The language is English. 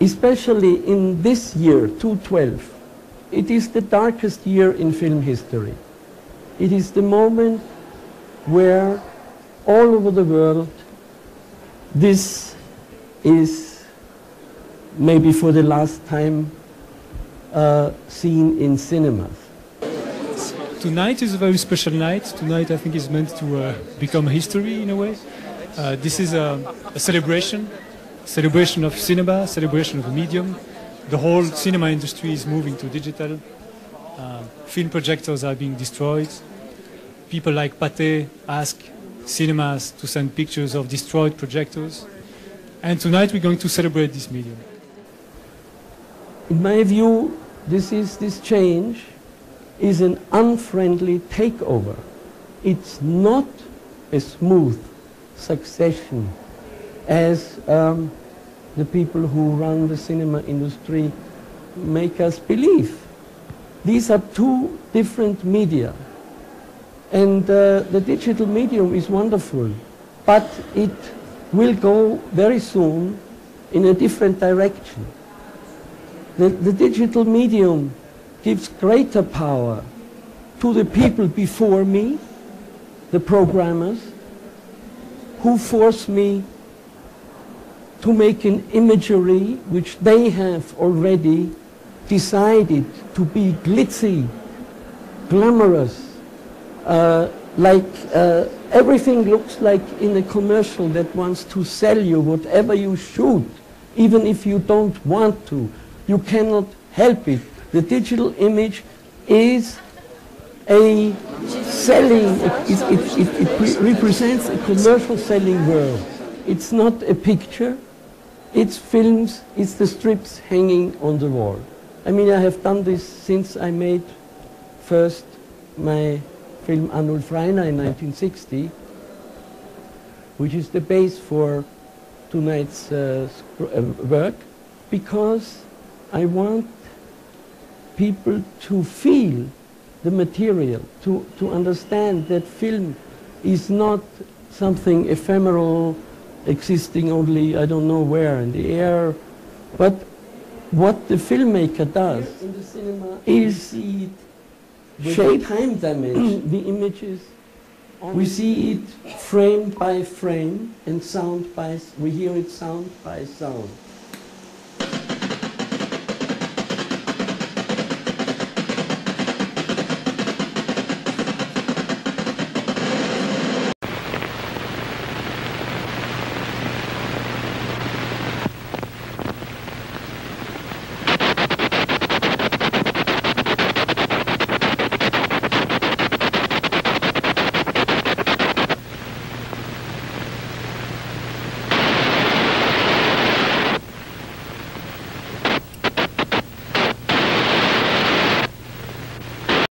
especially in this year, 2012, it is the darkest year in film history. It is the moment where all over the world this is maybe for the last time uh, seen in cinemas. Tonight is a very special night. Tonight I think is meant to uh, become history in a way. Uh, this is a, a celebration, celebration of cinema, celebration of the medium. The whole cinema industry is moving to digital. Uh, film projectors are being destroyed. People like Pathé ask cinemas to send pictures of destroyed projectors. And tonight we're going to celebrate this medium. In my view, this is this change is an unfriendly takeover. It's not a smooth succession as um, the people who run the cinema industry make us believe. These are two different media. And uh, the digital medium is wonderful, but it will go very soon in a different direction. The, the digital medium gives greater power to the people before me, the programmers, who force me to make an imagery which they have already decided to be glitzy, glamorous, uh, like uh, everything looks like in a commercial that wants to sell you whatever you shoot, even if you don't want to. You cannot help it. The digital image is a selling, it, it, it, it, represents a commercial selling world. It's not a picture, it's films, it's the strips hanging on the wall. I mean, I have done this since I made first my film Arnulf Rainer in 1960, which is the base for tonight's uh, uh, work, because I want people to feel the material, to, to understand that film is not something ephemeral, existing only, I don't know where, in the air, but what the filmmaker does in the cinema is shape time dimension, the images. We see it frame by frame and sound by, we hear it sound by sound.